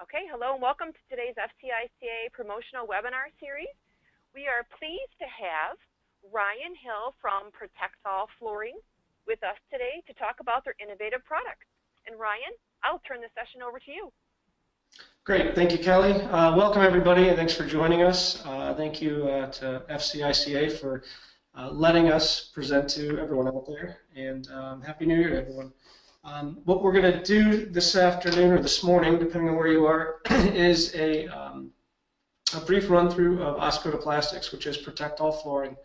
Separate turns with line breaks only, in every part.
Okay, hello and welcome to today's FCICA promotional webinar series. We are pleased to have Ryan Hill from Protect-All Flooring with us today to talk about their innovative products. And Ryan, I'll turn the session over to you.
Great, thank you, Kelly. Uh, welcome everybody, and thanks for joining us. Uh, thank you uh, to FCICA for uh, letting us present to everyone out there, and um, Happy New Year to everyone. Um, what we're going to do this afternoon or this morning, depending on where you are, is a, um, a brief run through of Oscoda Plastics, which is Protect-All Flooring.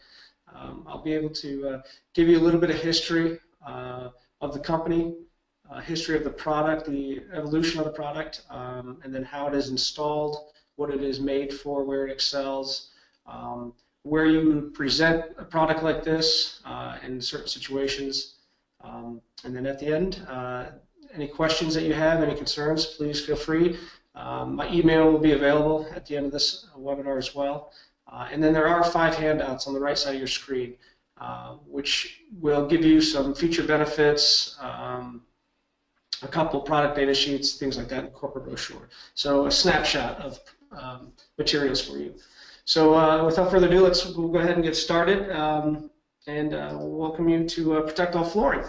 Um, I'll be able to uh, give you a little bit of history uh, of the company, uh, history of the product, the evolution of the product, um, and then how it is installed, what it is made for, where it excels, um, where you present a product like this uh, in certain situations, um, and then at the end, uh, any questions that you have, any concerns, please feel free. Um, my email will be available at the end of this webinar as well. Uh, and then there are five handouts on the right side of your screen, uh, which will give you some feature benefits, um, a couple product data sheets, things like that in corporate brochure. So a snapshot of um, materials for you. So uh, without further ado, let's we'll go ahead and get started. Um, and uh, welcome you to uh, Protect-All Flooring.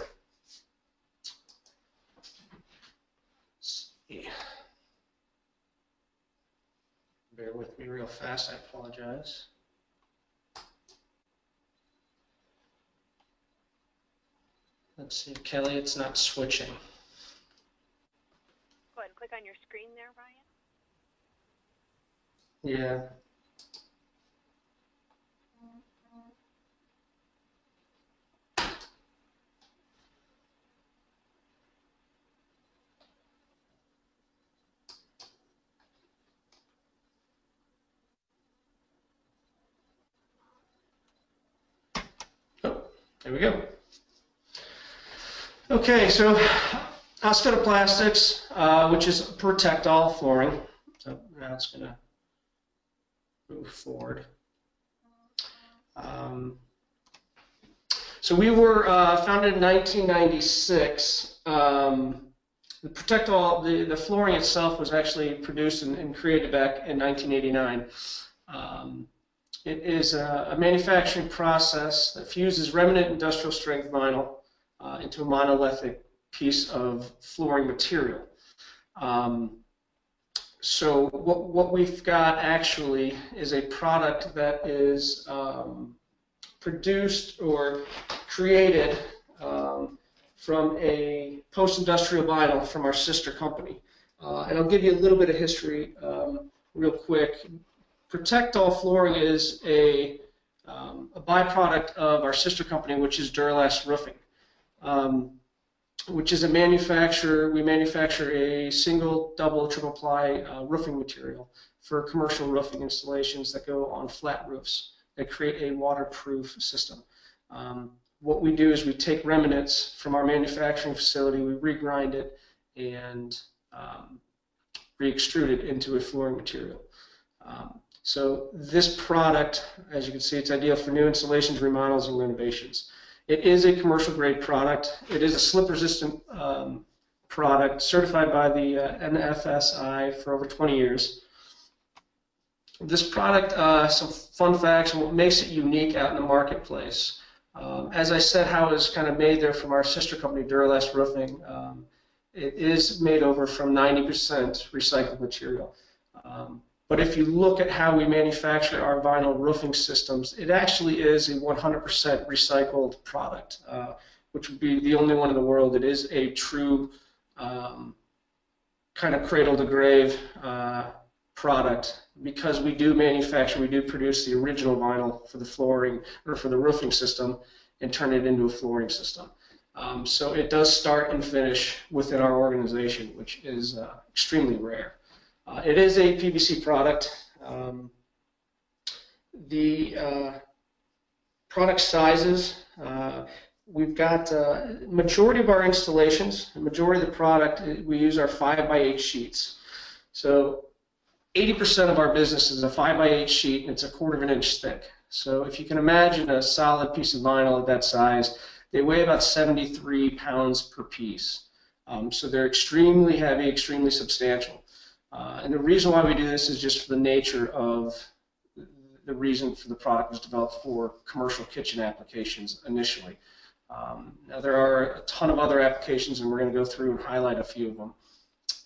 Bear with me real fast, I apologize. Let's see, Kelly, it's not switching.
Go ahead and click on your screen there,
Ryan. Yeah. There we go. Okay, so Oscoda uh, which is Protect-All flooring. So now it's going to move forward. Um, so we were uh, founded in 1996. Um, the Protect-All, the, the flooring itself was actually produced and, and created back in 1989. Um, it is a, a, manufacturing process that fuses remnant industrial strength vinyl uh, into a monolithic piece of flooring material. Um, so what, what we've got actually is a product that is um, produced or created um, from a post-industrial vinyl from our sister company. Uh, and I'll give you a little bit of history um, real quick. Protect-All flooring is a, um, a byproduct of our sister company, which is Duro-Last Roofing, um, which is a manufacturer. We manufacture a single, double, triple ply uh, roofing material for commercial roofing installations that go on flat roofs that create a waterproof system. Um, what we do is we take remnants from our manufacturing facility, we regrind it, and um, re-extrude it into a flooring material. Um, so this product, as you can see, it's ideal for new installations, remodels, and renovations. It is a commercial grade product. It is a slip resistant um, product certified by the uh, NFSI for over 20 years. This product, uh, some fun facts and what makes it unique out in the marketplace. Um, as I said, how it's kind of made there from our sister company, Duro-Last Roofing. Um, it is made over from 90% recycled material. Um, but if you look at how we manufacture our vinyl roofing systems, it actually is a 100% recycled product, uh, which would be the only one in the world that is a true um, kind of cradle to grave uh, product because we do manufacture, we do produce the original vinyl for the flooring or for the roofing system and turn it into a flooring system. Um, so it does start and finish within our organization, which is uh, extremely rare. Uh, it is a PVC product. Um, the uh, product sizes, uh, we've got uh, majority of our installations, the majority of the product, uh, we use our 5 by 8 sheets. So 80% of our business is a 5 by 8 sheet and it's a quarter of an inch thick. So if you can imagine a solid piece of vinyl of that size, they weigh about 73 pounds per piece. Um, so they're extremely heavy, extremely substantial. Uh, and the reason why we do this is just for the nature of the reason for the product was developed for commercial kitchen applications initially. Um, now there are a ton of other applications and we're going to go through and highlight a few of them.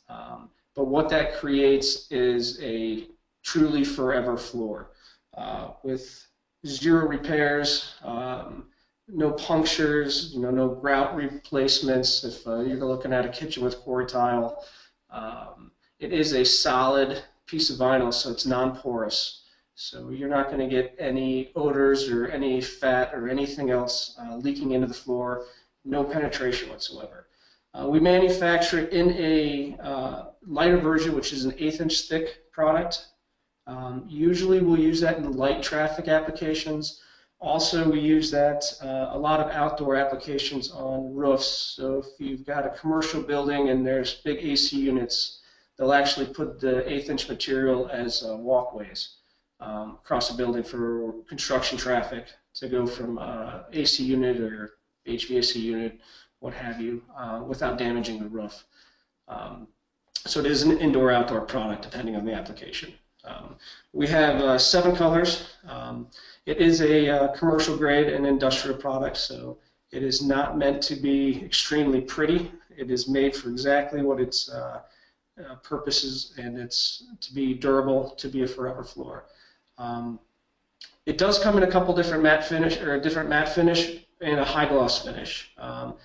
Um, but what that creates is a truly forever floor uh, with zero repairs, um, no punctures, you know, no grout replacements. If uh, you're looking at a kitchen with core tile, um, it is a solid piece of vinyl, so it's non-porous. So you're not going to get any odors or any fat or anything else uh, leaking into the floor. No penetration whatsoever. Uh, we manufacture it in a uh, lighter version, which is an eighth inch thick product. Um, usually we'll use that in light traffic applications. Also, we use that uh, a lot of outdoor applications on roofs. So if you've got a commercial building and there's big AC units, they'll actually put the eighth inch material as uh, walkways um, across the building for construction traffic to go from uh, AC unit or HVAC unit, what have you, uh, without damaging the roof. Um, so it is an indoor-outdoor product depending on the application. Um, we have uh, seven colors. Um, it is a uh, commercial grade and industrial product, so it is not meant to be extremely pretty. It is made for exactly what its uh, uh, purposes, and it's to be durable, to be a forever floor. Um, it does come in a couple different matte finish or a different matte finish and a high gloss finish. Um,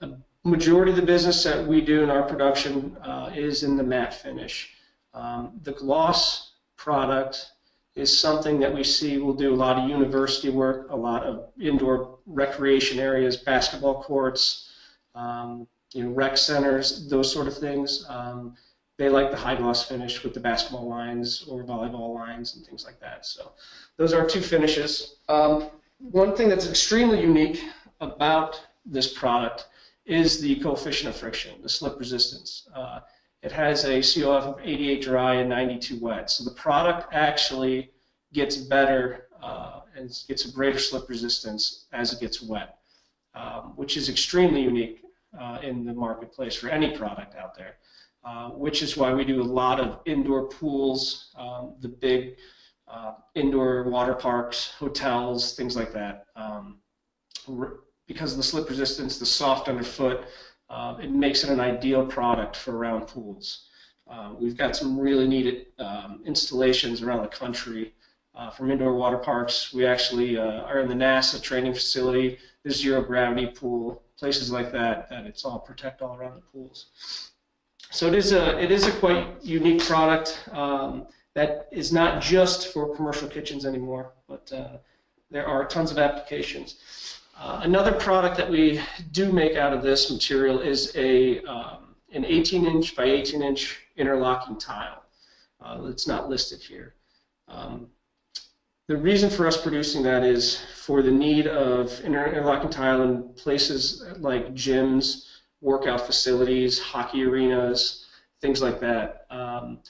a majority of the business that we do in our production uh, is in the matte finish. Um, the gloss product is something that we see will do a lot of university work, a lot of indoor recreation areas, basketball courts, um, you know, rec centers, those sort of things. Um, they like the high gloss finish with the basketball lines or volleyball lines and things like that. So those are two finishes. Um, one thing that's extremely unique about this product is the coefficient of friction, the slip resistance. Uh, it has a COF of 88 dry and 92 wet. So the product actually gets better uh, and gets a greater slip resistance as it gets wet, um, which is extremely unique uh, in the marketplace for any product out there. Uh, which is why we do a lot of indoor pools, um, the big uh, indoor water parks, hotels, things like that. Um, because of the slip resistance, the soft underfoot, uh, it makes it an ideal product for round pools. Uh, we've got some really neat um, installations around the country uh, from indoor water parks. We actually uh, are in the NASA training facility, the zero gravity pool, places like that, that it's all Protect-All around the pools. So it is a it is a quite unique product um, that is not just for commercial kitchens anymore, but uh, there are tons of applications. Uh, another product that we do make out of this material is a um, an 18 inch by 18 inch interlocking tile. Uh, it's not listed here. Um, the reason for us producing that is for the need of interlocking tile in places like gyms, workout facilities, hockey arenas, things like that. Um,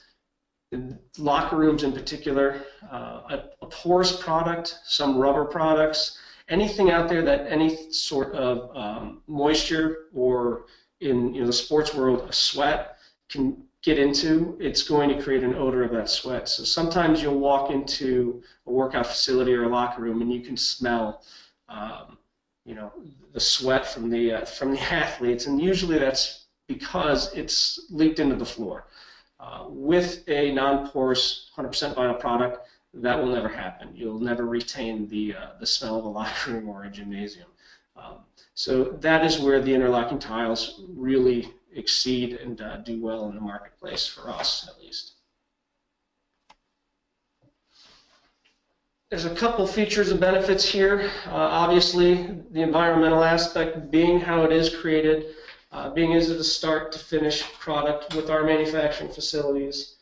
locker rooms in particular, uh, a, a, porous product, some rubber products, anything out there that any sort of um, moisture or in you know, the sports world, a sweat can get into, it's going to create an odor of that sweat. So sometimes you'll walk into a workout facility or a locker room and you can smell um, you know, the sweat from the uh, from the athletes, and usually that's because it's leaked into the floor. Uh, with a non-porous 100% vinyl product, that will never happen. You'll never retain the uh, the smell of a locker room or a gymnasium. Um, so that is where the interlocking tiles really exceed and uh, do well in the marketplace for us, at least. There's a couple features and benefits here. Uh, obviously, the environmental aspect being how it is created, uh, being as a start to finish product with our manufacturing facilities,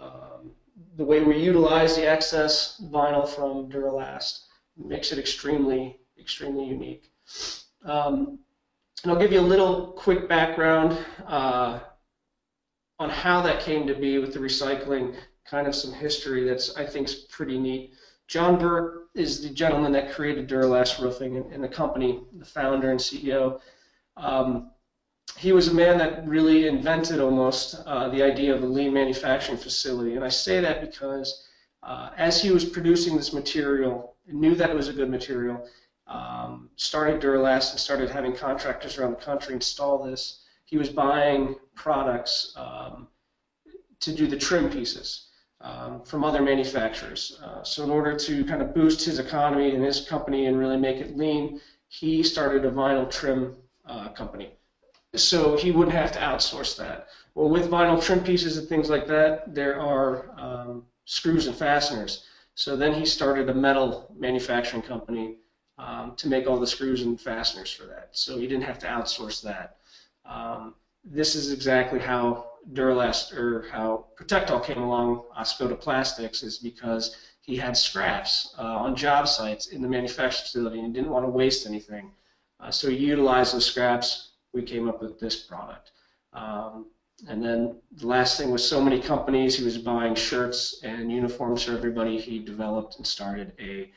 um, the way we utilize the excess vinyl from Duro-Last makes it extremely, extremely unique. Um, and I'll give you a little quick background uh, on how that came to be with the recycling, kind of some history that's I think is pretty neat. John Burke is the gentleman that created Duro-Last Roofing and, and the company, the founder and CEO. Um, he was a man that really invented almost uh, the idea of a lean manufacturing facility. And I say that because uh, as he was producing this material, knew that it was a good material, um, started Duro-Last and started having contractors around the country install this. He was buying products um, to do the trim pieces um, from other manufacturers. Uh, so in order to kind of boost his economy and his company and really make it lean, he started a vinyl trim uh, company. So he wouldn't have to outsource that. Well, with vinyl trim pieces and things like that, there are um, screws and fasteners. So then he started a metal manufacturing company um, to make all the screws and fasteners for that. So he didn't have to outsource that. Um, this is exactly how Duro-Last or how Protect-All came along Oscoda Plastics is because he had scraps uh, on job sites in the manufacturing facility and didn't want to waste anything. Uh, so he utilized those scraps. We came up with this product. Um, and then the last thing was so many companies, he was buying shirts and uniforms for everybody. He developed and started a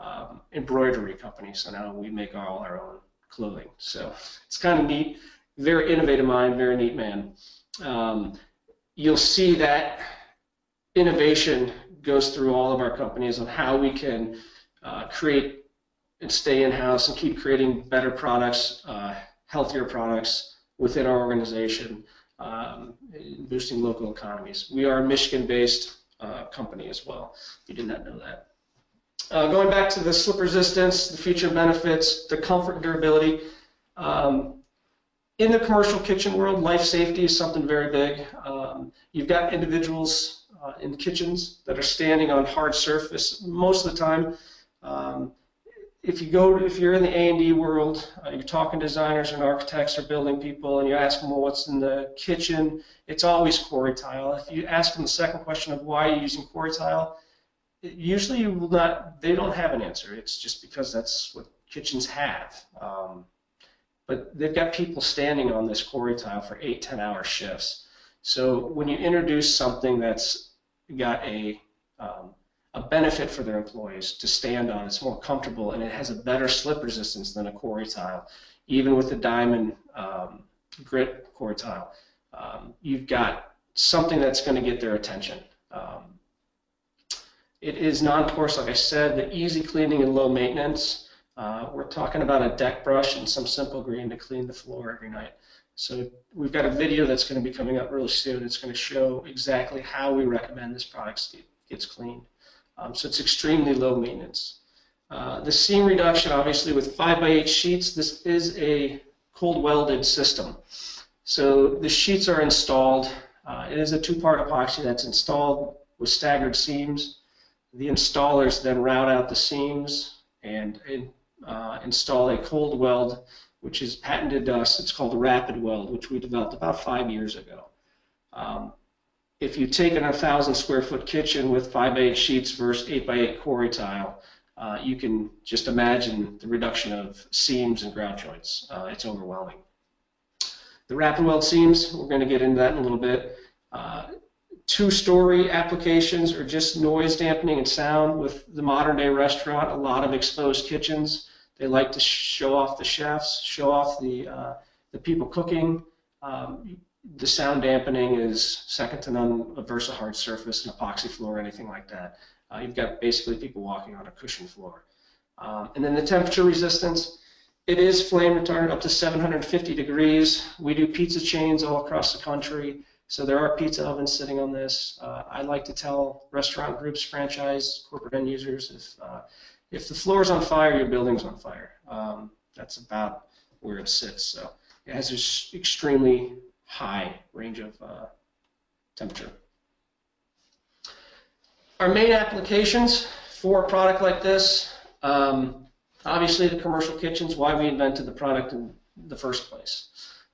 um, embroidery company. So now we make all our own clothing. So it's kind of neat. Very innovative mind, very neat man. Um, you'll see that innovation goes through all of our companies on how we can uh, create and stay in-house and keep creating better products, uh, healthier products within our organization, um, boosting local economies. We are a Michigan-based uh, company as well. You did not know that. Uh, going back to the slip resistance, the feature benefits, the comfort and durability. Um, in the commercial kitchen world, life safety is something very big. Um, you've got individuals uh, in kitchens that are standing on hard surface most of the time. Um, if you go, if you're in the A&D world, uh, you're talking to designers and architects or building people, and you ask them, well, what's in the kitchen? It's always quarry tile. If you ask them the second question of why you're using quarry tile, usually will not. They don't have an answer. It's just because that's what kitchens have. Um, but they've got people standing on this quarry tile for eight, 10 hour shifts. So when you introduce something that's got a, um, a benefit for their employees to stand on, it's more comfortable and it has a better slip resistance than a quarry tile, even with the diamond um, grit quarry tile, um, you've got something that's going to get their attention. Um, it is non-porous, like I said, the easy cleaning and low maintenance. Uh, we're talking about a deck brush and some simple green to clean the floor every night. So we've got a video that's going to be coming up really soon. It's going to show exactly how we recommend this product gets cleaned. Um, so it's extremely low maintenance. Uh, the seam reduction, obviously, with 5x8 sheets, this is a cold welded system. So the sheets are installed. Uh, it is a two-part epoxy that's installed with staggered seams. The installers then route out the seams and, uh, install a cold weld, which is patented to us. It's called rapid weld, which we developed about five years ago. Um, if you take in a 1,000 square foot kitchen with 5 by 8 sheets versus 8 by 8 quarry tile, uh, you can just imagine the reduction of seams and grout joints. Uh, it's overwhelming. The rapid weld seams, we're going to get into that in a little bit. Uh, two-story applications or just noise dampening and sound with the modern day restaurant, a lot of exposed kitchens. They like to show off the chefs, show off the, uh, the people cooking. Um, the sound dampening is second to none versus a hard surface, an epoxy floor, anything like that. Uh, you've got basically people walking on a cushion floor. Um, and then the temperature resistance, it is flame retardant up to 750 degrees. We do pizza chains all across the country. So there are pizza ovens sitting on this. Uh, I like to tell restaurant groups, franchise, corporate end users, if uh, if the floor is on fire, your building's on fire. Um, that's about where it sits. So it has this extremely high range of uh, temperature. Our main applications for a product like this, um, obviously the commercial kitchens, why we invented the product in the first place.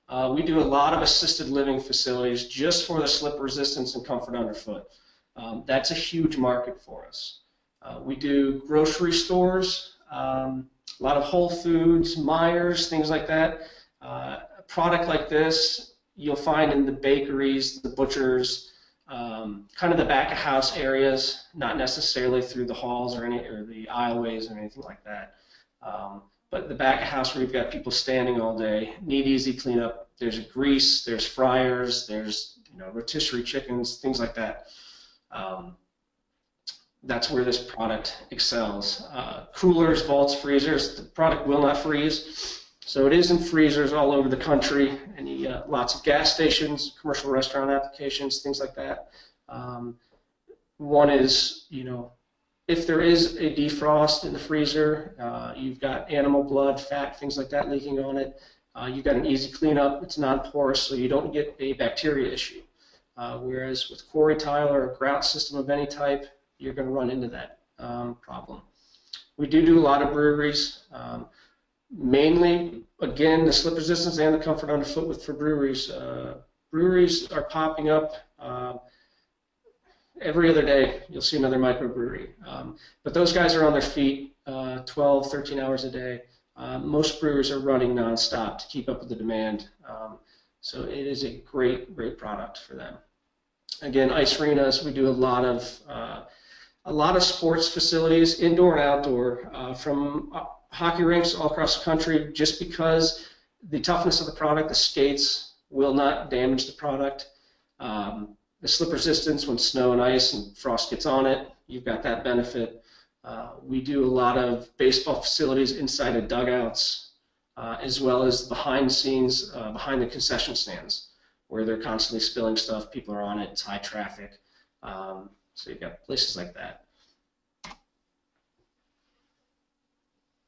Uh, we do a lot of assisted living facilities just for the slip resistance and comfort underfoot. Um, that's a huge market for us. Uh, we do grocery stores, um, a lot of Whole Foods, Meijers, things like that. Uh, a product like this you'll find in the bakeries, the butchers, um, kind of the back of house areas, not necessarily through the halls or any or the aisleways or anything like that. Um, but the back house where you've got people standing all day need easy cleanup. There's grease, there's fryers, there's you know rotisserie chickens, things like that. Um, that's where this product excels. Uh, coolers, vaults, freezers. The product will not freeze. So it is in freezers all over the country, and uh, lots of gas stations, commercial restaurant applications, things like that. Um, one is, you know, if there is a defrost in the freezer, uh, you've got animal blood, fat, things like that leaking on it. Uh, you've got an easy cleanup. It's non-porous, so you don't get a bacteria issue. Uh, whereas with quarry tile or a grout system of any type, you're going to run into that um, problem. We do do a lot of breweries. Um, mainly, again, the slip resistance and the comfort underfoot with for breweries. Uh, breweries are popping up. Every other day, you'll see another microbrewery. Um, but those guys are on their feet uh, 12, 13 hours a day. Uh, most brewers are running nonstop to keep up with the demand. Um, so it is a great, great product for them. Again, ice arenas, we do a lot of uh, a lot of sports facilities, indoor and outdoor, uh, from uh, hockey rinks all across the country, just because the toughness of the product, the skates will not damage the product. Um, the slip resistance when snow and ice and frost gets on it, you've got that benefit. Uh, we do a lot of baseball facilities inside of dugouts, uh, as well as behind scenes, uh, behind the concession stands, where they're constantly spilling stuff. People are on it. It's high traffic. Um, so you've got places like that.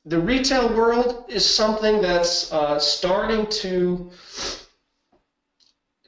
The retail world is something that's uh, starting to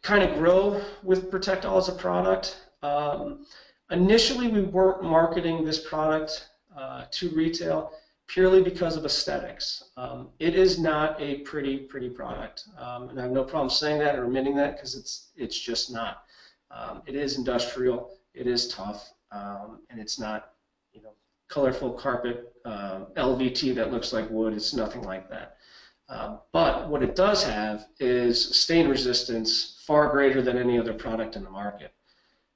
kind of grow with Protect-All as a product. Um, initially, we weren't marketing this product uh, to retail purely because of aesthetics. Um, it is not a pretty, pretty product, um, and I have no problem saying that or admitting that because it's it's just not. Um, it is industrial. It is tough, um, and it's not, you know, colorful carpet uh, LVT that looks like wood. It's nothing like that. Uh, but what it does have is stain resistance far greater than any other product in the market.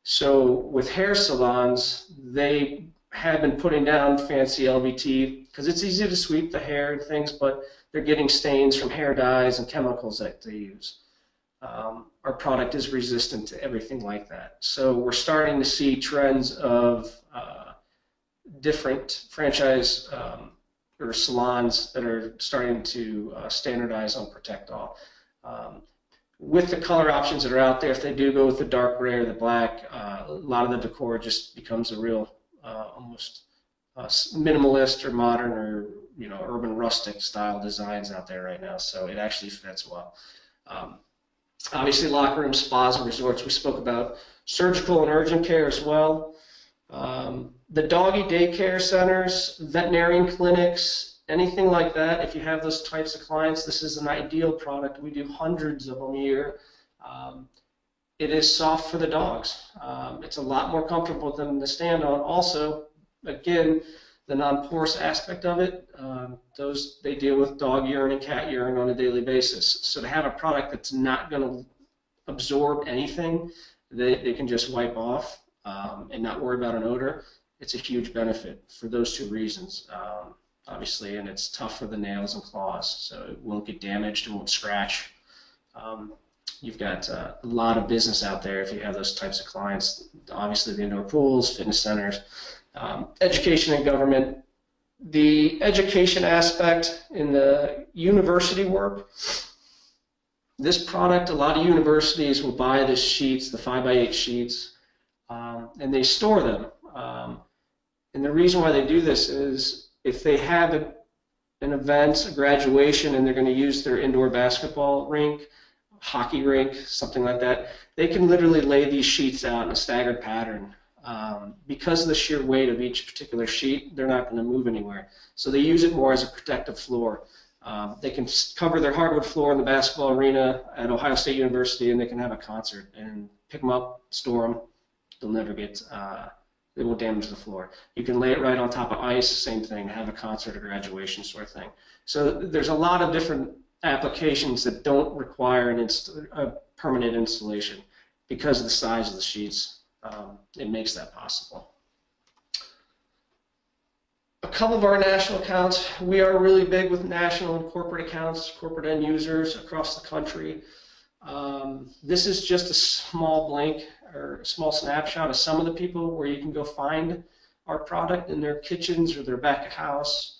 So with hair salons, they have been putting down fancy LVT because it's easy to sweep the hair and things, but they're getting stains from hair dyes and chemicals that they use um, our product is resistant to everything like that. So we're starting to see trends of uh, different franchise um, or salons that are starting to uh, standardize on Protect-All. Um, with the color options that are out there, if they do go with the dark gray or the black, uh, a lot of the decor just becomes a real uh, almost uh, minimalist or modern or you know urban rustic style designs out there right now. So it actually fits well. Um, Obviously, locker rooms, spas, and resorts. We spoke about surgical and urgent care as well. Um, the doggy daycare centers, veterinarian clinics, anything like that. If you have those types of clients, this is an ideal product. We do hundreds of them a year. Um, it is soft for the dogs. Um, it's a lot more comfortable than the stand on. Also, again, the non-porous aspect of it, um, those they deal with dog urine and cat urine on a daily basis. So to have a product that's not going to absorb anything, they, they can just wipe off um, and not worry about an odor, it's a huge benefit for those two reasons. Obviously, and it's tough for the nails and claws, so it won't get damaged, it won't scratch. Um, you've got uh, a lot of business out there if you have those types of clients. Obviously, the indoor pools, fitness centers, um, education and government. The education aspect in the university work, this product, a lot of universities will buy the sheets, the 5 by 8 sheets, um, and they store them. Um, and the reason why they do this is if they have a, an event, a graduation, and they're going to use their indoor basketball rink, hockey rink, something like that, they can literally lay these sheets out in a staggered pattern um, because of the sheer weight of each particular sheet, they're not going to move anywhere. So they use it more as a protective floor. Um, they can cover their hardwood floor in the basketball arena at Ohio State University, and they can have a concert and pick them up, store them. They'll never get, uh, they won't damage the floor. You can lay it right on top of ice, same thing, have a concert or graduation sort of thing. So there's a lot of different applications that don't require an a permanent installation because of the size of the sheets um, it makes that possible. A couple of our national accounts, we are really big with national and corporate accounts, corporate end users across the country. Um, this is just a small blink or a small snapshot of some of the people where you can go find our product in their kitchens or their back of house.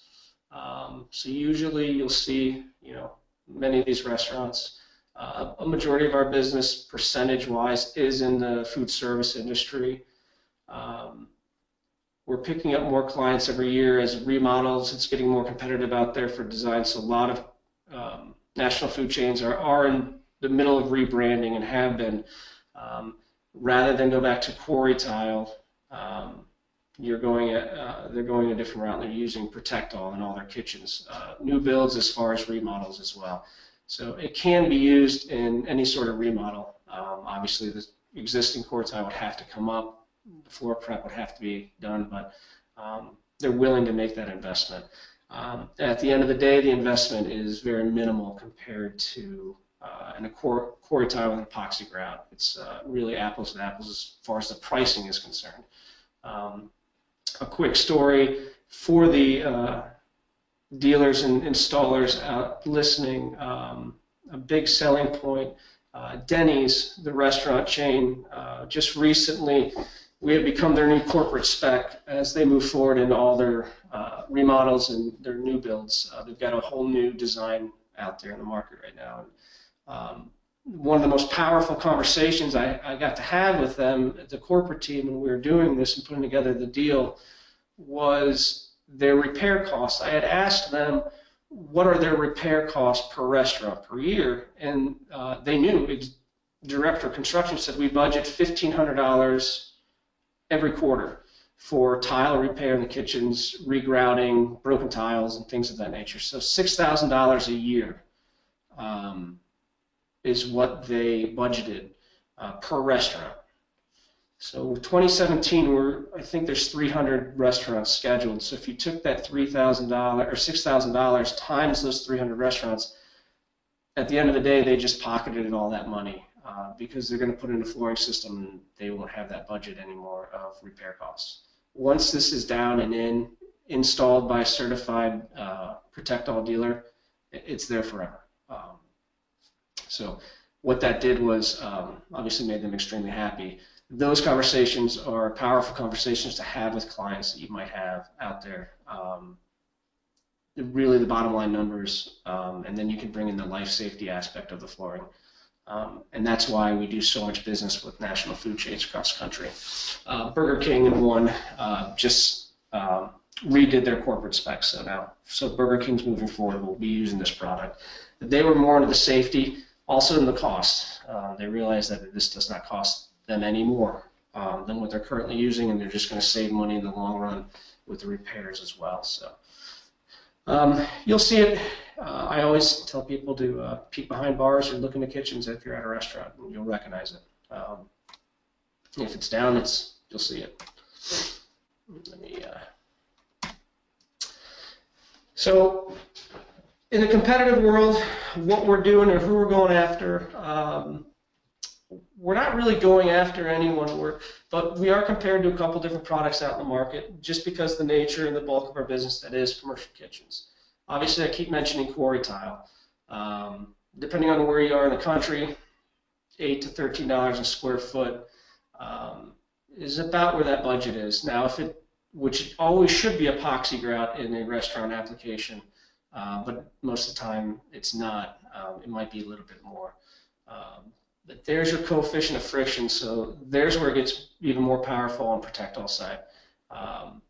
Um, so usually you'll see, you know, many of these restaurants. Uh, a majority of our business, percentage-wise, is in the food service industry. Um, we're picking up more clients every year as remodels. It's getting more competitive out there for design. So a lot of um, national food chains are, are in the middle of rebranding and have been. Um, rather than go back to quarry tile, um, you're going uh, they're going a different route. They're using Protect-All in all their kitchens. Uh, new builds as far as remodels as well. So it can be used in any sort of remodel. Um, obviously, the existing core tile would have to come up. The floor prep would have to be done, but um, they're willing to make that investment. Um, at the end of the day, the investment is very minimal compared to uh, and a core, quarry tile and epoxy grout. It's uh, really apples and apples as far as the pricing is concerned. Um, a quick story for the uh, dealers and installers out listening. Um, a big selling point. Uh, Denny's, the restaurant chain, uh, just recently we have become their new corporate spec as they move forward in all their uh, remodels and their new builds. they've got a whole new design out there in the market right now. Um, one of the most powerful conversations I, I got to have with them, the corporate team, when we were doing this and putting together the deal, was their repair costs. I had asked them, what are their repair costs per restaurant per year? And uh, they knew. Director of construction said we budget $1,500 every quarter for tile repair in the kitchens, regrouting, broken tiles, and things of that nature. So $6,000 a year. Um, is what they budgeted uh, per restaurant. So 2017, we're I think there's 300 restaurants scheduled. So if you took that $3,000 or $6,000 times those 300 restaurants, at the end of the day, they just pocketed all that money uh, because they're going to put in a flooring system and they won't have that budget anymore of repair costs. Once this is down and in, installed by a certified uh, All dealer, it's there forever. Um, so what that did was um, obviously made them extremely happy. Those conversations are powerful conversations to have with clients that you might have out there. Um, really the bottom line numbers, um, and then you can bring in the life safety aspect of the flooring. Um, and that's why we do so much business with national food chains across the country. Uh, Burger King and one uh, just um, redid their corporate specs. So now, so Burger King's moving forward We'll be using this product. They were more into the safety. Also in the cost, uh, they realize that this does not cost them any more um, than what they're currently using, and they're just going to save money in the long run with the repairs as well. So um, you'll see it. Uh, I always tell people to uh, peek behind bars or look in the kitchens if you're at a restaurant, and you'll recognize it. Um, if it's down, it's you'll see it. Let me. Uh, so in the competitive world, what we're doing or who we're going after, um, we're not really going after anyone, we're, but we are compared to a couple different products out in the market just because the nature and the bulk of our business that is commercial kitchens. Obviously, I keep mentioning quarry tile. Um, depending on where you are in the country, eight to thirteen dollars a square foot um, is about where that budget is. Now, if it, which always should be epoxy grout in a restaurant application, uh, but most of the time it's not. Um, it might be a little bit more. Um, but there's your coefficient of friction, so there's where it gets even more powerful on Protect-All side. Um,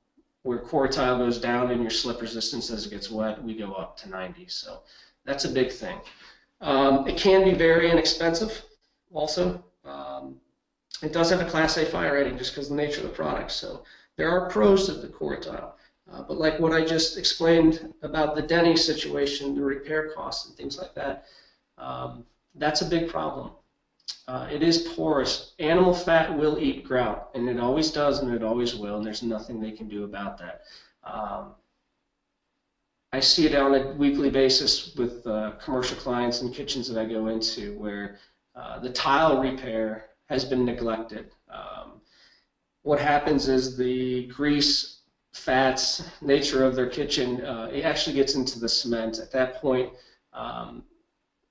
where quarry tile goes down in your slip resistance as it gets wet, we go up to 90. So that's a big thing. Um, it can be very inexpensive also. Um, it does have a Class A fire rating just because of the nature of the product. So there are pros to the quarry tile. Uh, but like what I just explained about the Denny situation, the repair costs and things like that, um, that's a big problem. Uh, it is porous. Animal fat will eat grout, and it always does, and it always will, and there's nothing they can do about that. Um, I see it on a weekly basis with uh, commercial clients and kitchens that I go into where uh, the tile repair has been neglected. Um, what happens is the grease fats, nature of their kitchen, uh, it actually gets into the cement. At that point, um,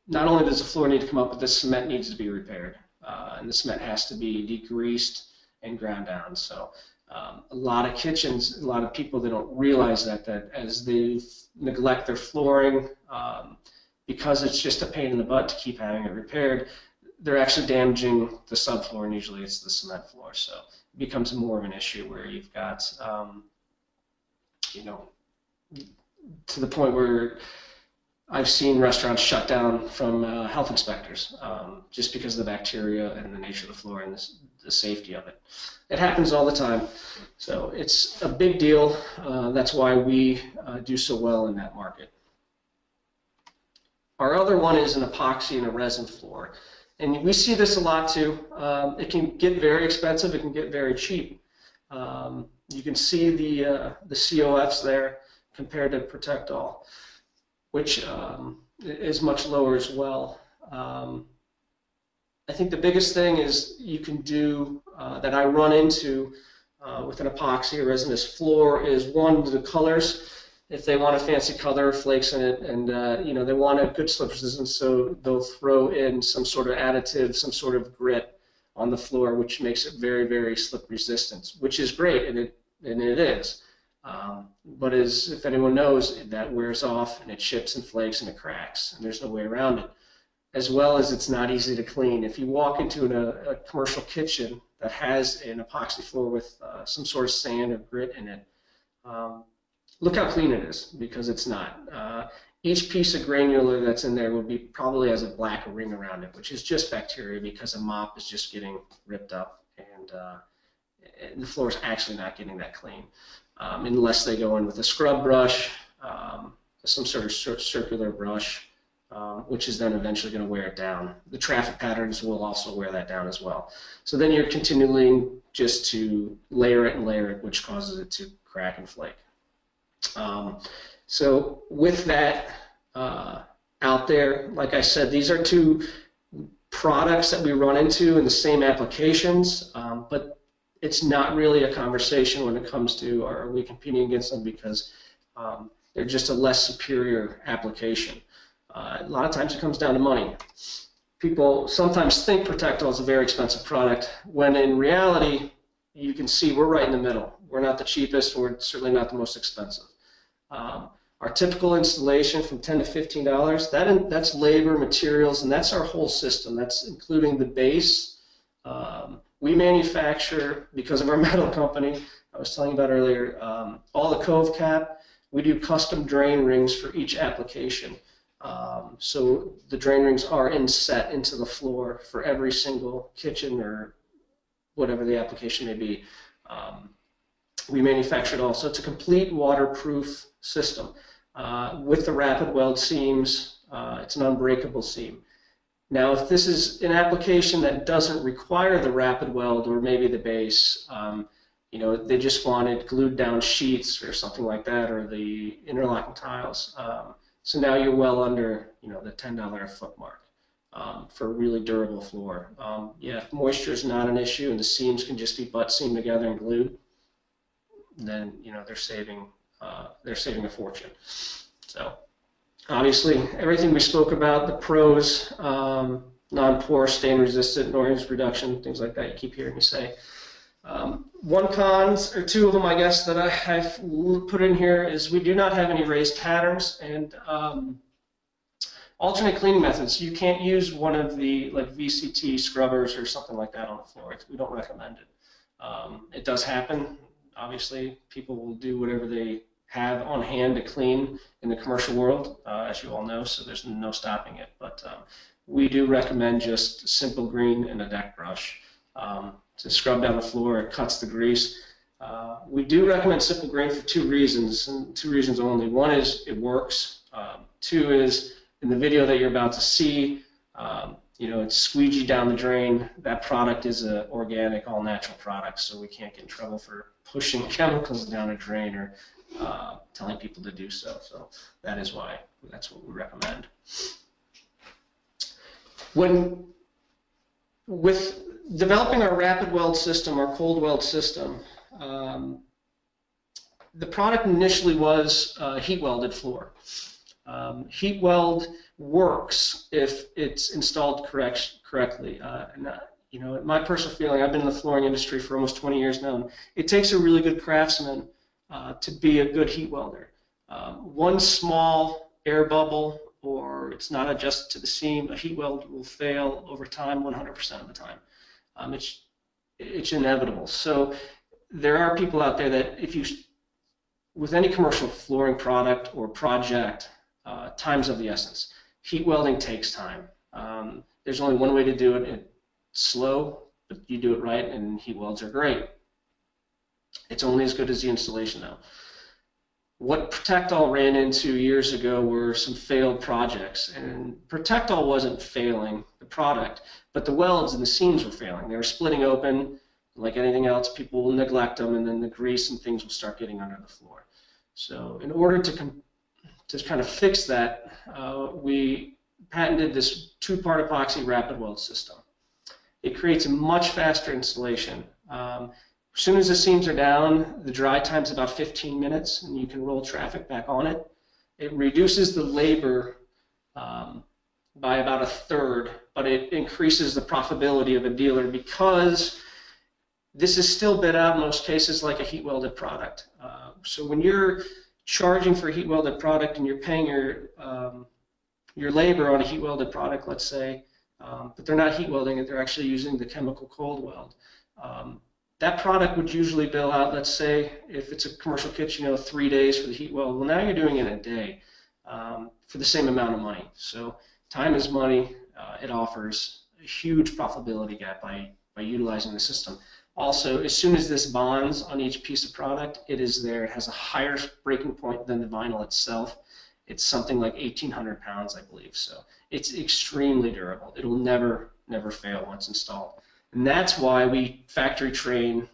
not only does the floor need to come up, but the cement needs to be repaired. Uh, and the cement has to be degreased and ground down. So um, a lot of kitchens, a lot of people, they don't realize that, that as they neglect their flooring, um, because it's just a pain in the butt to keep having it repaired, they're actually damaging the subfloor, and usually it's the cement floor. So it becomes more of an issue where you've got, um, you know, to the point where I've seen restaurants shut down from uh, health inspectors um, just because of the bacteria and the nature of the floor and the, the, safety of it. It happens all the time. So it's a big deal. Uh, that's why we uh, do so well in that market. Our other one is an epoxy and a resin floor. And we see this a lot too. Um, it can get very expensive. It can get very cheap. Um, you can see the, uh, the COFs there compared to Protect-All which um, is much lower as well. Um, I think the biggest thing is you can do uh, that I run into uh, with an epoxy or resinous floor is one the colors. If they want a fancy color, flakes in it, and uh, you know they want a good slip resistance, so they'll throw in some sort of additive, some sort of grit on the floor, which makes it very, very slip resistant, which is great, and it and it is. Um, but as if anyone knows, that wears off and it chips and flakes and it cracks, and there's no way around it. As well as it's not easy to clean. If you walk into an, a, a, commercial kitchen that has an epoxy floor with uh, some sort of sand or grit in it, um, look how clean it is because it's not. Uh, each piece of granular that's in there will be probably has a black ring around it, which is just bacteria because a mop is just getting ripped up and uh, the floor is actually not getting that clean um, unless they go in with a scrub brush, um, some sort of cir circular brush, um, which is then eventually going to wear it down. The traffic patterns will also wear that down as well. So then you're continually just to layer it and layer it, which causes it to crack and flake. So with that uh, out there, like I said, these are two products that we run into in the same applications, um, but it's not really a conversation when it comes to are we competing against them because um, they're just a less superior application. Uh, a lot of times it comes down to money. People sometimes think Protect-All is a very expensive product when in reality you can see we're right in the middle. We're not the cheapest, we're certainly not the most expensive. Um, our typical installation from 10 to 15 dollars that that's labor materials and that's our whole system that's including the base um, we manufacture, because of our metal company, I was telling you about earlier, um, all the cove cap. We do custom drain rings for each application. Um, so the drain rings are inset into the floor for every single kitchen or whatever the application may be. Um, we manufacture it also. It's a complete waterproof system. Uh, with the rapid weld seams, uh, it's an unbreakable seam. Now, if this is an application that doesn't require the rapid weld or maybe the base, um, you know, they just wanted glued down sheets or something like that, or the interlocking tiles. Um, so now you're well under, you know, the $10 a foot mark um, for a really durable floor. Um, yeah, if moisture is not an issue and the seams can just be butt seamed together and glued, then you know they're saving uh, they're saving a fortune. So obviously, everything we spoke about, the pros, um, non-porous, stain-resistant, noise reduction, things like that you keep hearing me say. Um, one cons, or two of them, I guess, that I, have put in here is we do not have any raised patterns and um, alternate cleaning methods. You can't use one of the like VCT scrubbers or something like that on the floor. We don't recommend it. Um, it does happen. Obviously, people will do whatever they have on hand to clean in the commercial world, uh, as you all know, so there's no stopping it. But um, we do recommend just simple green and a deck brush um, to scrub down the floor. It cuts the grease. Uh, we do recommend simple green for two reasons, and two reasons only. One is it works. Um, two is in the video that you're about to see, um, you know, it's squeegee down the drain. That product is an organic, all natural product, so we can't get in trouble for pushing chemicals down a drain or uh, telling people to do so. So that is why that's what we recommend. When with developing our rapid weld system, our cold weld system, um, the product initially was heat welded floor. Um, heat weld works if it's installed correct, correctly. Uh, and, uh, you know, my personal feeling, I've been in the flooring industry for almost 20 years now, it takes a really good craftsman uh, to be a good heat welder. Um, one small air bubble or it's not adjusted to the seam, a heat weld will fail over time 100% of the time. Um, it's, it's inevitable. So there are people out there that if you, with any commercial flooring product or project, uh, time's of the essence. Heat welding takes time. Um, there's only one way to do it. It's slow, but you do it right, and heat welds are great. It's only as good as the installation, though. What Protect-All ran into years ago were some failed projects, and Protect-All wasn't failing the product, but the welds and the seams were failing. They were splitting open. Like anything else, people will neglect them, and then the grease and things will start getting under the floor. So, in order to to kind of fix that, uh, we patented this two-part epoxy rapid weld system. It creates a much faster installation. Um, as soon as the seams are down, the dry time is about 15 minutes, and you can roll traffic back on it. It reduces the labor um, by about a third, but it increases the profitability of a dealer because this is still bid out in most cases like a heat welded product. Uh, so when you're charging for a heat welded product and you're paying your um, your labor on a heat welded product, let's say, um, but they're not heat welding it, they're actually using the chemical cold weld. Um, that product would usually bill out, let's say, if it's a commercial kitchen, you know, three days for the heat weld. Well, now you're doing it in a day um, for the same amount of money. So time is money. Uh, it offers a huge profitability gap by, by utilizing the system. Also, as soon as this bonds on each piece of product, it is there. It has a higher breaking point than the vinyl itself. It's something like 1,800 pounds, I believe. So it's extremely durable. It will never, never fail once installed. And that's why we factory train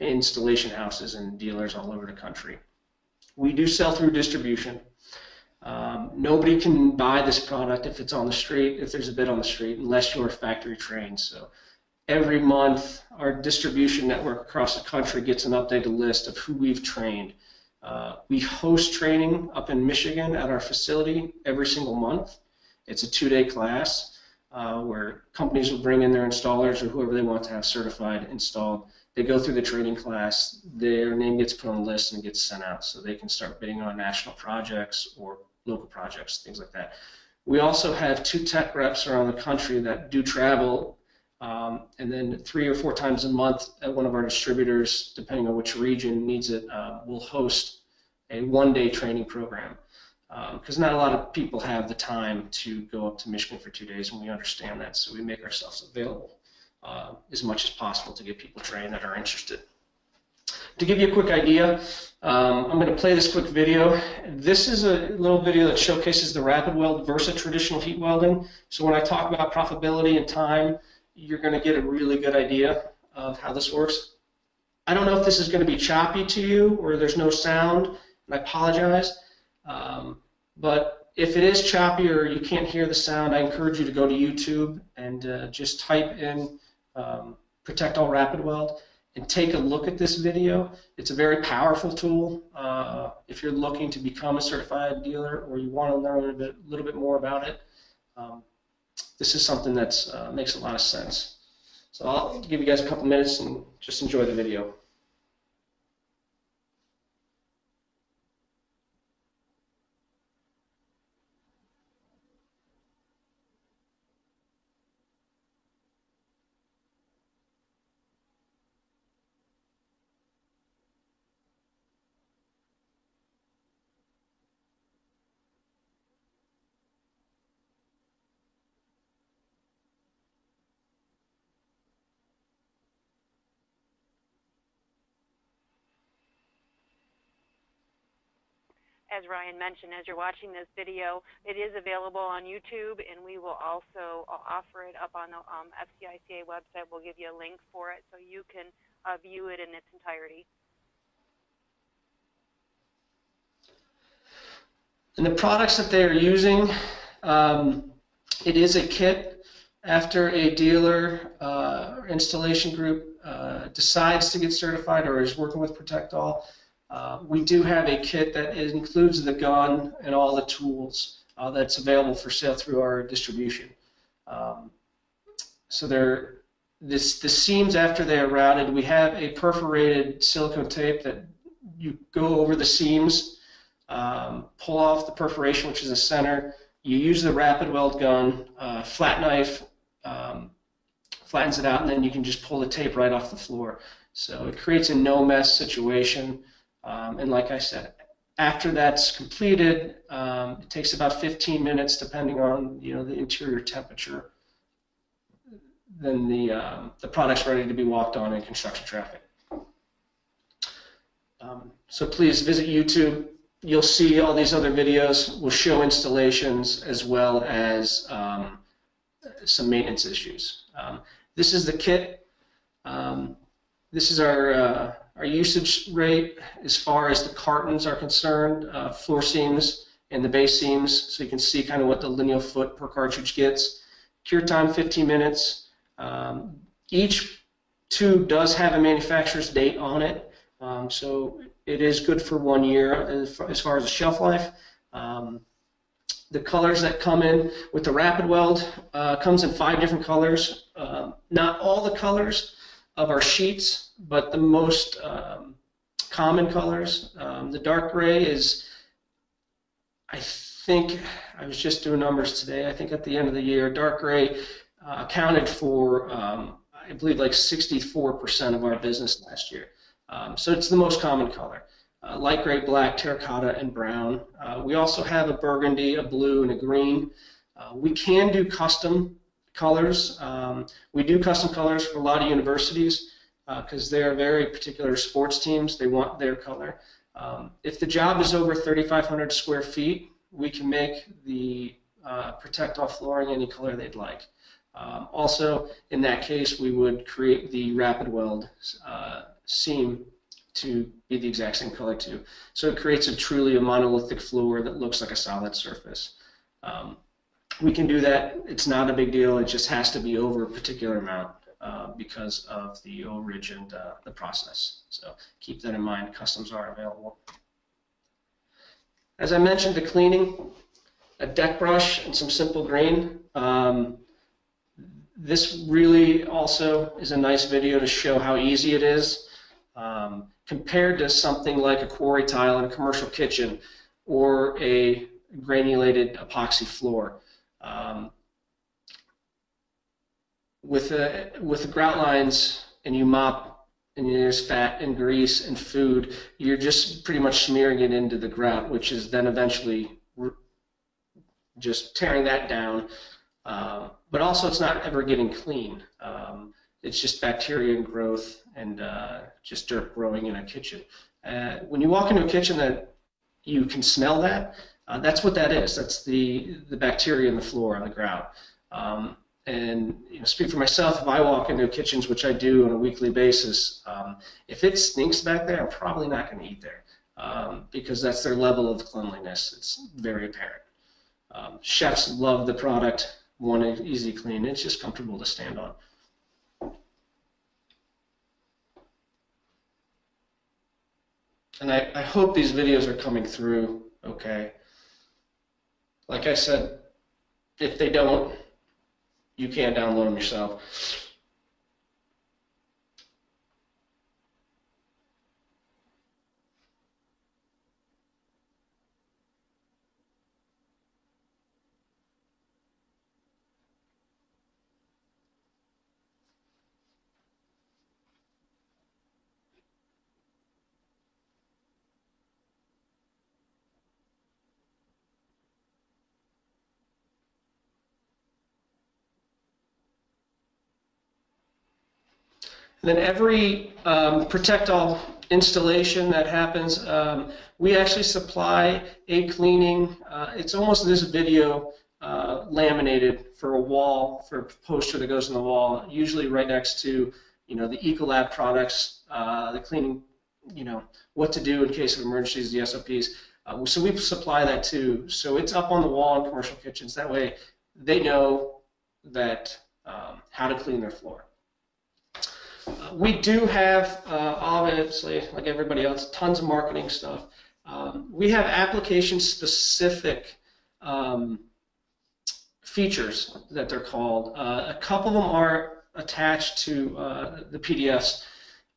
installation houses and dealers all over the country. We do sell through distribution. Um, nobody can buy this product if it's on the street, if there's a bid on the street, unless you're factory trained. So every month, our distribution network across the country gets an updated list of who we've trained. Uh, we host training up in Michigan at our facility every single month. It's a two-day class uh, where companies will bring in their installers or whoever they want to have certified installed. They go through the training class, their name gets put on the list and gets sent out so they can start bidding on national projects or local projects, things like that. We also have two tech reps around the country that do travel um, and then three or four times a month at one of our distributors, depending on which region needs it, uh, will host a one-day training program. Because um, not a lot of people have the time to go up to Michigan for two days, and we understand that, so we make ourselves available uh, as much as possible to get people trained that are interested. To give you a quick idea, um, I'm going to play this quick video. This is a little video that showcases the rapid weld versus traditional heat welding. So when I talk about profitability and time, you're going to get a really good idea of how this works. I don't know if this is going to be choppy to you or there's no sound, and I apologize. Um, but if it is choppy or you can't hear the sound, I encourage you to go to YouTube and uh, just type in um, Protect-All Rapid Weld and take a look at this video. It's a very powerful tool uh, if you're looking to become a certified dealer or you want to learn a, bit, little bit more about it. Um, this is something that uh, makes a lot of sense. So I'll give you guys a couple minutes and just enjoy the video.
As Ryan mentioned, as you're watching this video, it is available on YouTube, and we will also uh, offer it up on the um, FCICA website. We'll give you a link for it so you can uh, view it in its entirety.
And the products that they are using, um, it is a kit after a dealer uh, installation group uh, decides to get certified or is working with Protect-All Uh, we do have a kit that includes the gun and all the tools uh, that's available for sale through our distribution. Um, so there, this the seams after they are routed, we have a perforated silicone tape that you go over the seams, um, pull off the perforation, which is the center. You use the rapid weld gun, uh, flat knife, um, flattens it out, and then you can just pull the tape right off the floor. So it creates a no mess situation. Um, and like I said, after that's completed, um, it takes about 15 minutes, depending on you know the interior temperature. Then the um, the product's ready to be walked on in construction traffic. Um, so please visit YouTube. You'll see all these other videos. We'll show installations as well as um, some maintenance issues. Um, this is the kit. This is our uh, our usage rate as far as the cartons are concerned, uh, floor seams and the base seams, so you can see kind of what the lineal foot per cartridge gets. Cure time 15 minutes. Um, each tube does have a manufacturer's date on it, um, so it is good for one year as far as, the shelf life. Um, the colors that come in with the rapid weld uh, comes in five different colors. Uh, not all the colors of our sheets, but the most um, common colors. Um, the dark gray is, I think, I was just doing numbers today. I think at the end of the year, dark gray uh, accounted for, um, I believe, like 64% of our business last year. Um, so it's the most common color. Uh, light gray, black, terracotta, and brown. Uh, we also have a burgundy, a blue, and a green. Uh, we can do custom colors. Um, we do custom colors for a lot of universities because uh, they're very particular sports teams. They want their color. Um, if the job is over 3,500 square feet, we can make the uh, protect all flooring any color they'd like. Um, also, in that case, we would create the rapid weld uh, seam to be the exact same color too. So it creates a truly a monolithic floor that looks like a solid surface. Um, we can do that. It's not a big deal. It just has to be over a particular amount uh, because of the O-Ridge and uh, the process. So keep that in mind. Customs are available. As I mentioned, the cleaning, a deck brush and some simple green. Um, this really also is a nice video to show how easy it is um, compared to something like a quarry tile in a commercial kitchen or a granulated epoxy floor. Um, with the with the grout lines and you mop and there's fat and grease and food, you're just pretty much smearing it into the grout, which is then eventually just tearing that down. Uh, but also, it's not ever getting clean. Um, it's just bacteria and growth and uh, just dirt growing in a kitchen. Uh, when you walk into a kitchen that you can smell that, uh, that's what that is. That's the, the bacteria in the floor on the grout. Um, and you know, speak for myself, if I walk into kitchens, which I do on a weekly basis, um, if it stinks back there, I'm probably not going to eat there um, because that's their level of cleanliness. It's very apparent. Um, chefs love the product, want it easy clean. It's just comfortable to stand on. And I, I hope these videos are coming through okay. Like I said, if they don't, you can't download them yourself. Then every um, Protect All installation that happens, um, we actually supply a cleaning. Uh, it's almost this video uh, laminated for a wall, for a poster that goes on the wall, usually right next to, you know, the Ecolab products, uh, the cleaning, you know, what to do in case of emergencies, the SOPs. Uh, so we supply that too. So it's up on the wall in commercial kitchens. That way they know that um, how to clean their floor. We do have, uh, obviously, like everybody else, tons of marketing stuff. Um, we have application-specific um, features that they're called. Uh, a couple of them are attached to uh, the PDFs.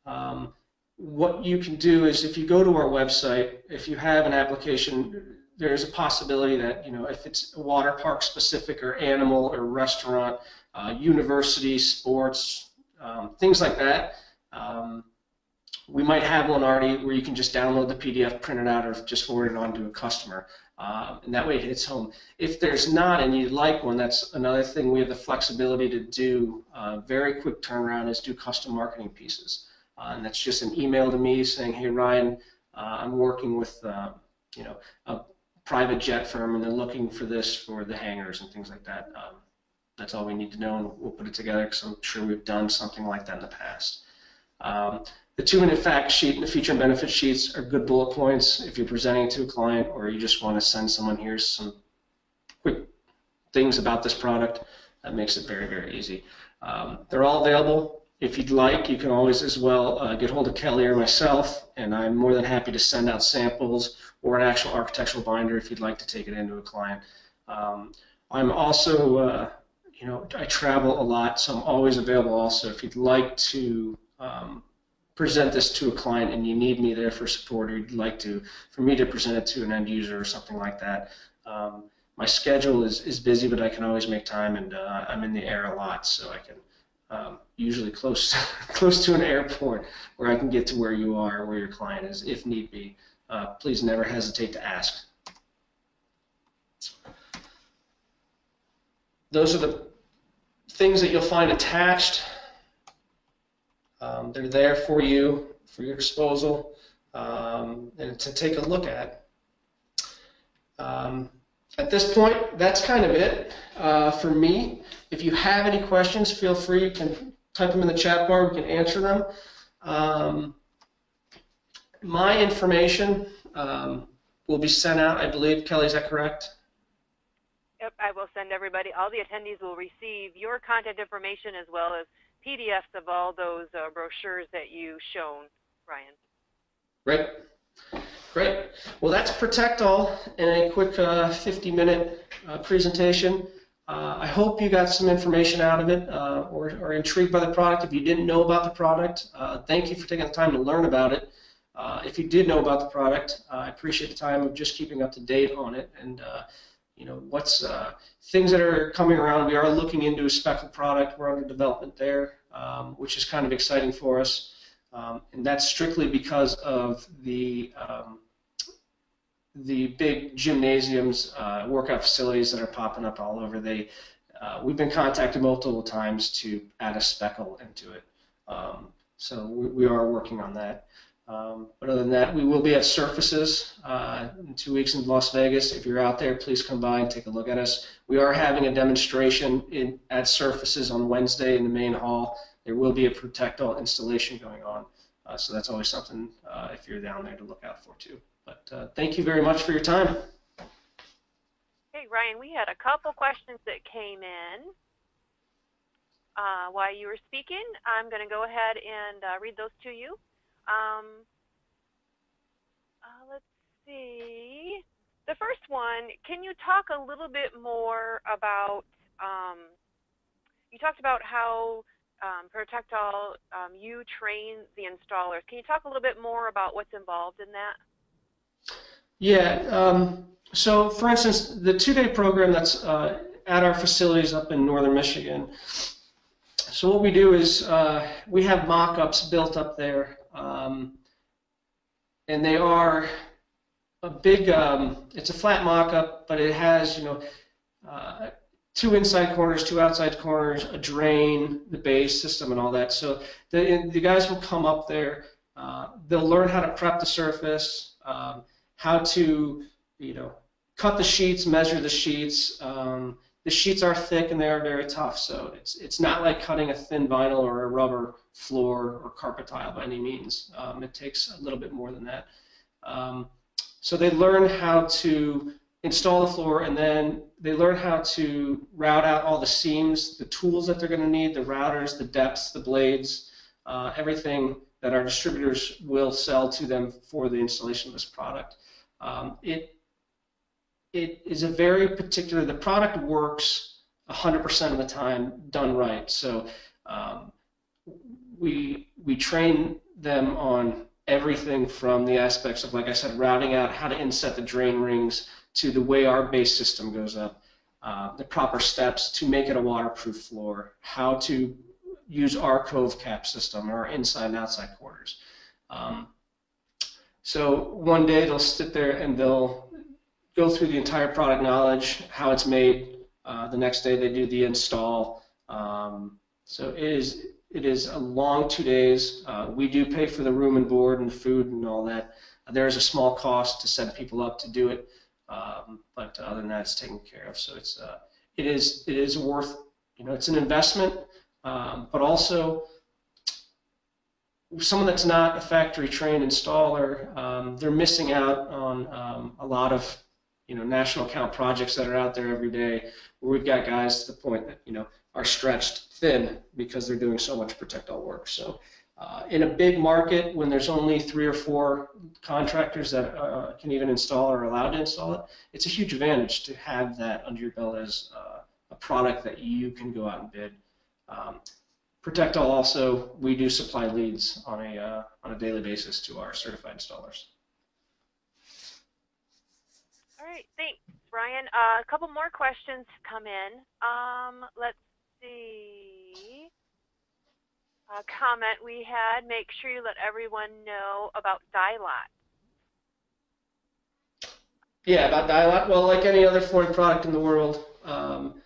Um, what you can do is if you go to our website, if you have an application, there's a possibility that, you know, if it's water park specific or animal or restaurant, uh, university, sports, um, things like that, um, we might have one already where you can just download the PDF, print it out, or just forward it on to a customer. Um, and that way it hits home. If there's not and you'd like one, that's another thing we have the flexibility to do. Uh, very quick turnaround is do custom marketing pieces. Uh, and that's just an email to me saying, hey, Ryan, uh, I'm working with, uh, you know, a private jet firm and they're looking for this for the hangars and things like that. Um, that's all we need to know and we'll put it together because I'm sure we've done something like that in the past. Um, the two-minute fact sheet and the feature and benefit sheets are good bullet points if you're presenting to a client or you just want to send someone here some quick things about this product. That makes it very, very easy. Um, they're all available. If you'd like, you can always as well uh, get hold of Kelly or myself, and I'm more than happy to send out samples or an actual architectural binder if you'd like to take it into a client. Um, I'm also, uh, you know, I travel a lot, so I'm always available also. If you'd like to um, present this to a client and you need me there for support or you'd like to for me to present it to an end user or something like that um, my schedule is, is busy but I can always make time and uh, I'm in the air a lot so I can um, usually close close to an airport where I can get to where you are or where your client is if need be. Uh, please never hesitate to ask. Those are the things that you'll find attached um, they're there for you, for your disposal, um, and to take a look at. Um, at this point, that's kind of it uh, for me. If you have any questions, feel free. You can type them in the chat bar. We can answer them. Um, my information um, will be sent out, I believe. Kelly, is that correct?
Yep, I will send everybody. All the attendees will receive your contact information as well as PDFs of all those uh, brochures that you shown, Ryan.
Great. Great. Well, that's Protect All in a quick 50-minute uh, uh, presentation. Uh, I hope you got some information out of it uh, or, or, intrigued by the product. If you didn't know about the product, uh, thank you for taking the time to learn about it. if you did know about the product, I appreciate the time of just keeping up to date on it and you know, what's uh, things that are coming around. We are looking into a speckled product. We're under development there, um, which is kind of exciting for us. Um, and that's strictly because of the um, the big gymnasiums, uh, workout facilities that are popping up all over. They uh, we've been contacted multiple times to add a speckle into it. Um, so we, we are working on that. Um, but other than that, we will be at Surfaces uh, in two weeks in Las Vegas. If you're out there, please come by and take a look at us. We are having a demonstration in, at Surfaces on Wednesday in the main hall. There will be a Protect-All installation going on. Uh, so that's always something, uh, if you're down there, to look out for too. But uh, thank you very much for your time.
Hey, Ryan, we had a couple questions that came in. Uh, while you were speaking, I'm going to go ahead and uh, read those to you. Um, uh, let's see. The first one, can you talk a little bit more about, um, you talked about how um, Protect-All, um, you train the installers. Can you talk a little bit more about what's involved in that?
Yeah. Um, so, for instance, the two-day program that's uh, at our facilities up in northern Michigan. So what we do is uh, we have mock-ups built up there um, and they are a big, um, it's a flat mock-up, but it has, you know, uh, two inside corners, two outside corners, a drain, the base system, and all that. So the, the guys will come up there. Uh, they'll learn how to prep the surface, um, how to, you know, cut the sheets, measure the sheets. Um, the sheets are thick and they are very tough, so it's it's not like cutting a thin vinyl or a rubber floor or carpet tile by any means. Um, it takes a little bit more than that. Um, so they learn how to install the floor and then they learn how to route out all the seams, the tools that they're going to need, the routers, the depths, the blades, uh, everything that our distributors will sell to them for the installation of this product. Um, it it is a very particular. The product works 100% of the time done right. So um, we we train them on everything from the aspects of, like I said, routing out how to inset the drain rings to the way our base system goes up, uh, the proper steps to make it a waterproof floor, how to use our cove cap system, our inside and outside quarters. Um, so one day they'll sit there and they'll go through the entire product knowledge, how it's made. Uh, the next day they do the install. Um, so it is it is a long two days. Uh, we do pay for the room and board and food and all that. There is a small cost to send people up to do it, um, but other than that, it's taken care of. So it's uh, it is it is worth you know it's an investment, um, but also someone that's not a factory trained installer, um, they're missing out on um, a lot of you know national account projects that are out there every day where we've got guys to the point that you know are stretched thin because they're doing so much protect all work. So uh, in a big market, when there's only three or four contractors that uh, can even install or are allowed to install it, it's a huge advantage to have that under your belt as uh, a product that you can go out and bid. Um, Protect All also, we do supply leads on a uh, on a daily basis to our certified installers.
All right, thanks, Ryan. Uh, a couple more questions come in. Um, let's see. A comment we had, make sure you let everyone know about dye lot.
Yeah, about dye lot. Well, like any other flooring product in the world, um,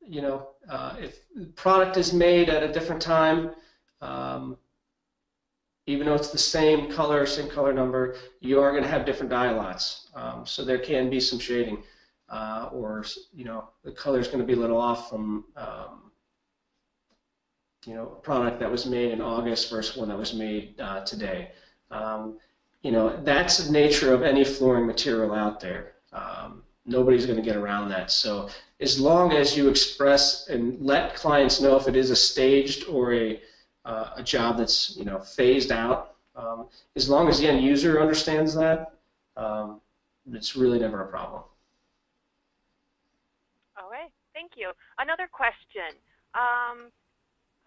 you know, uh, if the product is made at a different time, um, even though it's the same color, same color number, you are going to have different dye lots. Um, so there can be some shading, uh, or you know, the color is going to be a little off from um, you know, product that was made in August versus one that was made uh, today. Um, you know, that's the nature of any flooring material out there. Um, nobody's going to get around that. So as long as you express and let clients know if it is a staged or a, uh, a job that's, you know, phased out, um, as long as the end user understands that, um, it's really never a problem.
All right, thank you. Another question.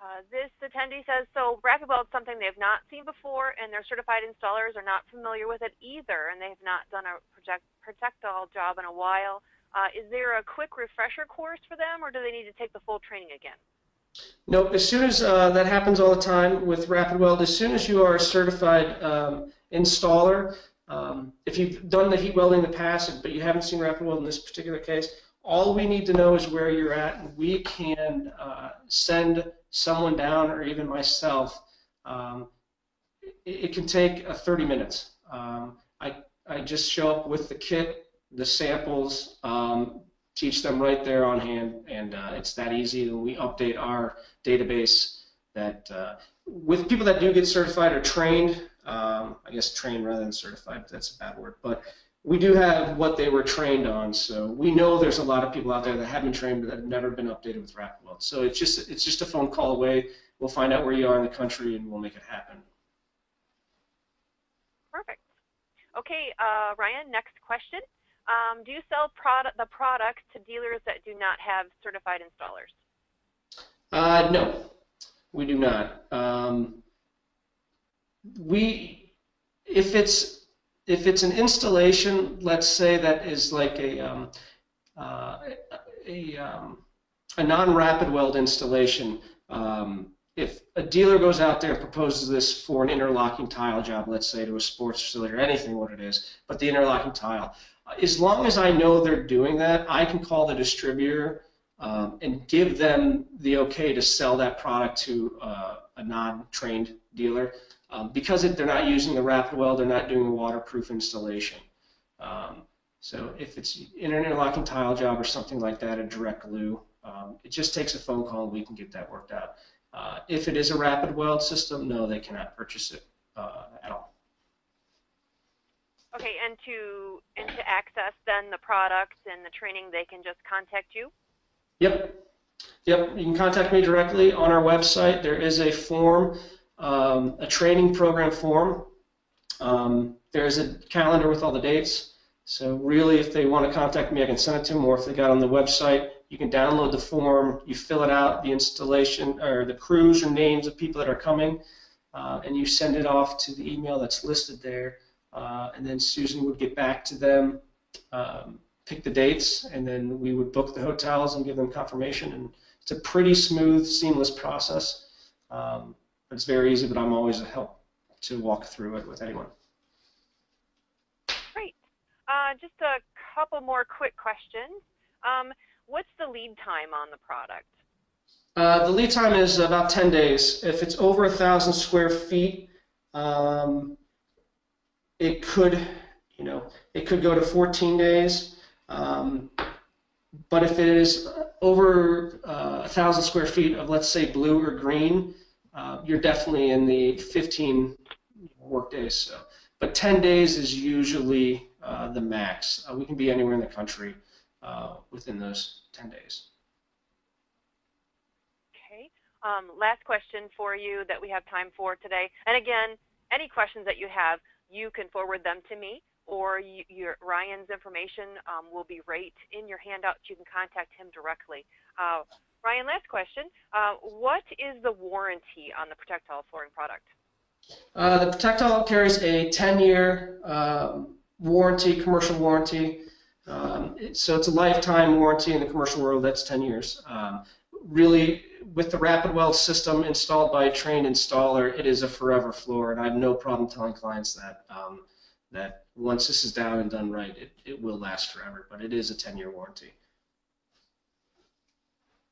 Uh, this attendee says, so Weld is something they have not seen before, and their certified installers are not familiar with it either, and they have not done a project, Protect-All job in a while. Uh, is there a quick refresher course for them, or do they need to take the full training again?
Nope. As soon as uh, that happens all the time with Rapid Weld, as soon as you are a certified um, installer, um, if you've done the heat welding in the past, but you haven't seen Rapid Weld in this particular case, all we need to know is where you're at, and we can uh, send someone down or even myself, um, it, it, can take uh, 30 minutes. Um, I, I just show up with the kit, the samples, um, teach them right there on hand, and uh, it's that easy. We update our database that uh, with people that do get certified or trained, um, I guess trained rather than certified, that's a bad word, but we do have what they were trained on, so we know there's a lot of people out there that have been trained but have never been updated with RapidWeld. So it's just it's just a phone call away. We'll find out where you are in the country and we'll make it happen.
Perfect. Okay, uh, Ryan, next question. Um, do you sell product, the product to dealers that do not have certified installers?
Uh, no, we do not. Um, we, if it's if it's an installation, let's say that is like a um, uh, a, um, a non-rapid weld installation. Um, if a dealer goes out there and proposes this for an interlocking tile job, let's say to a sports facility or anything what it is, but the interlocking tile, as long as I know they're doing that, I can call the distributor um, and give them the okay to sell that product to uh, a non-trained dealer. Um, because it, they're not using the rapid weld, they're not doing a waterproof installation. Um, so if it's an interlocking tile job or something like that, a direct glue, um, it just takes a phone call and we can get that worked out. Uh, if it is a rapid weld system, no, they cannot purchase it uh, at all.
Okay, and to and to access then the products and the training, they can just contact you.
Yep, yep. You can contact me directly on our website. There is a form um, a training program form. Um, there's a calendar with all the dates. So really, if they want to contact me, I can send it to them, or if they got on the website, you can download the form, you fill it out, the installation or the crews or names of people that are coming, uh, and you send it off to the email that's listed there. Uh, and then Susan would get back to them, um, pick the dates, and then we would book the hotels and give them confirmation. And it's a pretty smooth, seamless process. Um, it's very easy, but I'm always a help to walk through it with anyone.
Great. Uh, just a couple more quick questions. Um, what's the lead time on the product?
Uh, the lead time is about 10 days. If it's over a thousand square feet, um, it could, you know, it could go to 14 days. Um, but if it is over uh, a thousand square feet of, let's say, blue or green, uh, you're definitely in the 15 work days. So, but 10 days is usually uh, the max. Uh, we can be anywhere in the country uh, within those 10 days.
Okay. Um, last question for you that we have time for today. And again, any questions that you have, you can forward them to me or you, your, Ryan's information um, will be right in your handout. You can contact him directly. Uh, Ryan, last question. Uh, what is the warranty on the Protect-All flooring product?
Uh, the Protect-All carries a 10-year um, warranty, commercial warranty. Um, it, so it's a lifetime warranty in the commercial world. That's 10 years. Um, really, with the Rapid Weld system installed by a trained installer, it is a forever floor, and I have no problem telling clients that. Um, that once this is down and done right, it, it will last forever, but it is a 10 year warranty.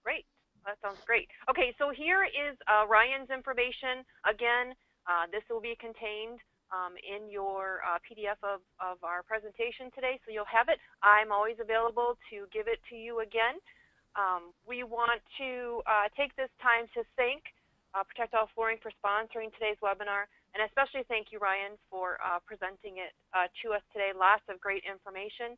Great. That sounds great. Okay, so here is uh, Ryan's information. Again, uh, this will be contained um, in your uh, PDF of, of our presentation today, so you'll have it. I'm always available to give it to you again. Um, we want to uh, take this time to thank uh, All Flooring for sponsoring today's webinar. And especially thank you, Ryan, for uh, presenting it uh, to us today. Lots of great information.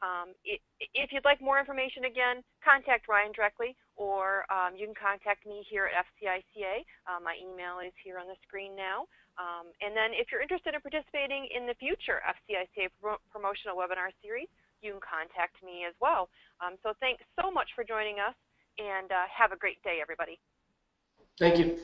Um, it, if you'd like more information, again, contact Ryan directly, or um, you can contact me here at FCICA. Uh, my email is here on the screen now. Um, and then if you're interested in participating in the future FCICA pro promotional webinar series, you can contact me as well. Um, so thanks so much for joining us, and uh, have a great day, everybody.
Thank you.